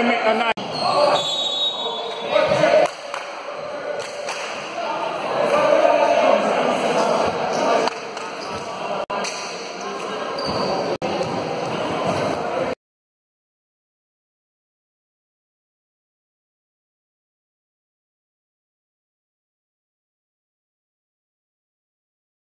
entertainment tonight.